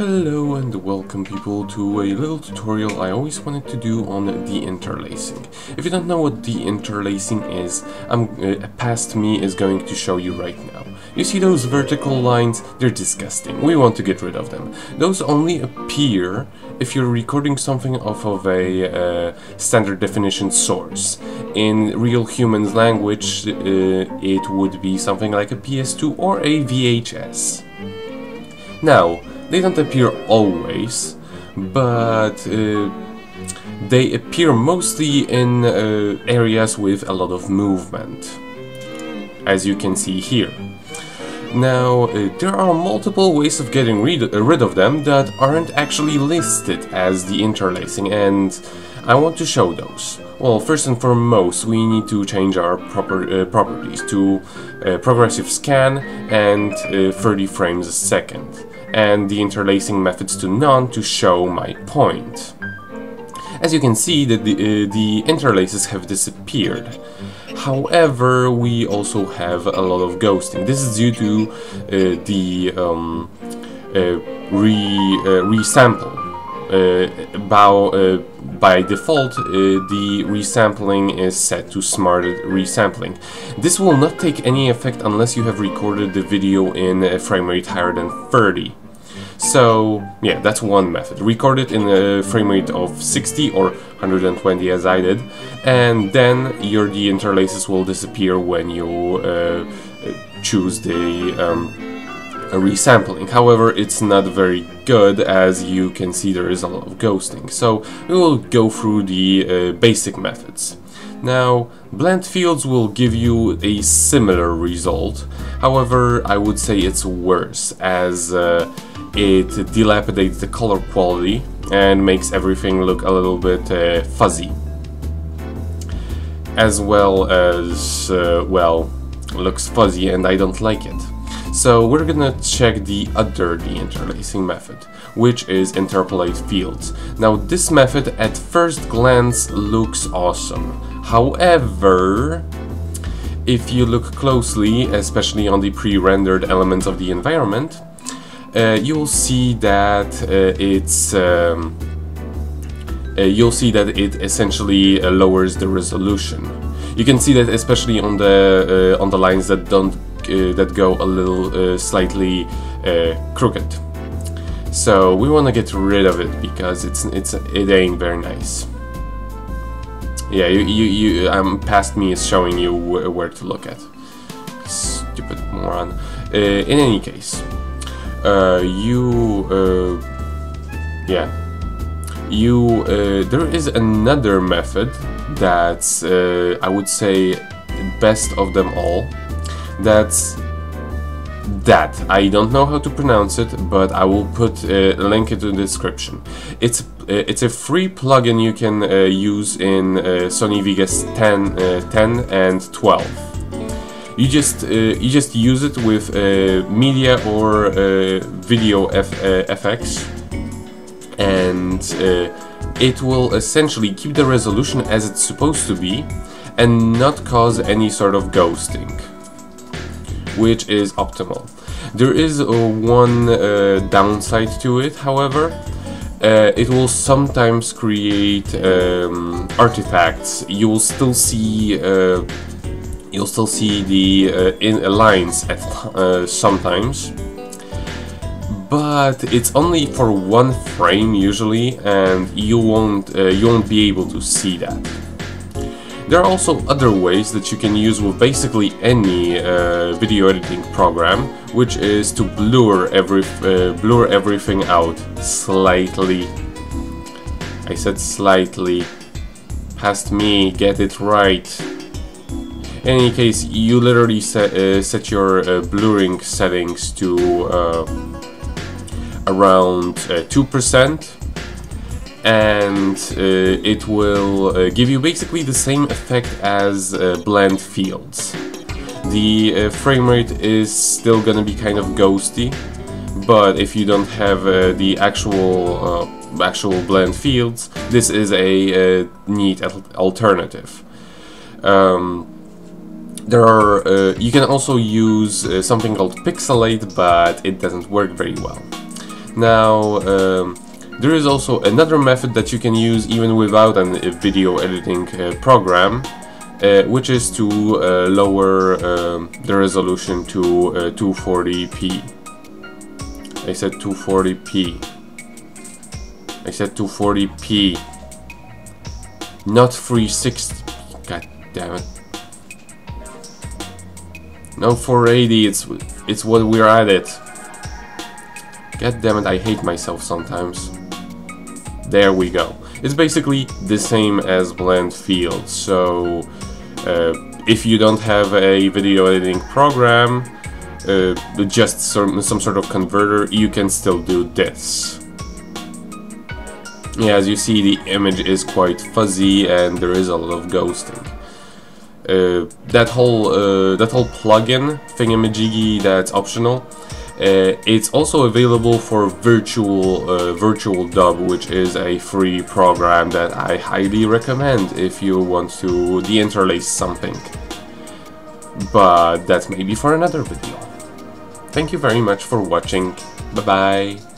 Hello and welcome people to a little tutorial I always wanted to do on deinterlacing. If you don't know what deinterlacing is, I'm, uh, past me is going to show you right now. You see those vertical lines? They're disgusting. We want to get rid of them. Those only appear if you're recording something off of a uh, standard definition source. In real humans language, uh, it would be something like a PS2 or a VHS. Now, they don't appear always, but uh, they appear mostly in uh, areas with a lot of movement, as you can see here. Now, uh, there are multiple ways of getting rid, uh, rid of them that aren't actually listed as the interlacing, and I want to show those. Well, first and foremost, we need to change our proper, uh, properties to uh, progressive scan and 30 frames a second and the interlacing methods to none to show my point. As you can see, the, the, uh, the interlaces have disappeared. However, we also have a lot of ghosting. This is due to uh, the um, uh, re, uh, resample. Uh, by, default, uh, the resampling is set to smart resampling. This will not take any effect unless you have recorded the video in a frame rate higher than 30. So yeah, that's one method. Record it in a frame rate of 60 or 120 as I did, and then your deinterlaces will disappear when you uh, choose the um, resampling. However, it's not very good as you can see there is a lot of ghosting. So we will go through the uh, basic methods. Now, blend fields will give you a similar result, however I would say it's worse as uh, it dilapidates the color quality and makes everything look a little bit uh, fuzzy. As well as, uh, well, looks fuzzy and I don't like it. So we're gonna check the other deinterlacing method, which is interpolate fields. Now this method at first glance looks awesome. However, if you look closely, especially on the pre-rendered elements of the environment, uh, you'll see that uh, it's um, uh, you'll see that it essentially uh, lowers the resolution. You can see that especially on the uh, on the lines that don't that go a little slightly crooked. So we want to get rid of it because it's it's it ain't very nice. Yeah, you you, you um, past me is showing you wh where to look at. Stupid moron. in any case, uh, you uh, yeah you uh, there is another method that's uh, I would say best of them all that's that. I don't know how to pronounce it but I will put a link into the description. It's it's a free plugin you can use in Sony Vegas 10, 10 and 12 you just uh, you just use it with uh, media or uh, video effects, and it will essentially keep the resolution as it's supposed to be and not cause any sort of ghosting which is optimal. There is uh, one uh, downside to it, however. Uh, it will sometimes create um, artifacts. You will still see you'll still see the uh, in lines at uh, sometimes but it's only for one frame usually and you won't uh, you won't be able to see that there are also other ways that you can use with basically any uh, video editing program which is to blur every uh, blur everything out slightly. I said slightly. Past me get it right. In any case, you literally set, uh, set your uh, blurring settings to uh, around 2% uh, and uh, it will uh, give you basically the same effect as blend fields. The frame rate is still gonna be kind of ghosty, but if you don't have the actual actual blend fields, this is a, neat alternative. Um, there are, uh, you can also use uh, something called Pixelate, but it doesn't work very well. Now, um, there is also another method that you can use even without a video editing uh, program, uh, which is to uh, lower um, the resolution to 240p. I said 240p. I said 240p. Not 360. God damn it. No 480, it's it's what we're at it. God damn it, I hate myself sometimes. There we go. It's basically the same as blend field, so uh, if you don't have a video editing program, uh, just some, some sort of converter, you can still do this. Yeah, as you see, the image is quite fuzzy and there is a lot of ghosting. Uh, that whole uh, that whole plugin thingamajiggy that's optional it's also available for Virtual uh, VirtualDub, which is a free program that I highly recommend if you want to deinterlace something. But that's maybe for another video. Thank you very much for watching. Bye bye.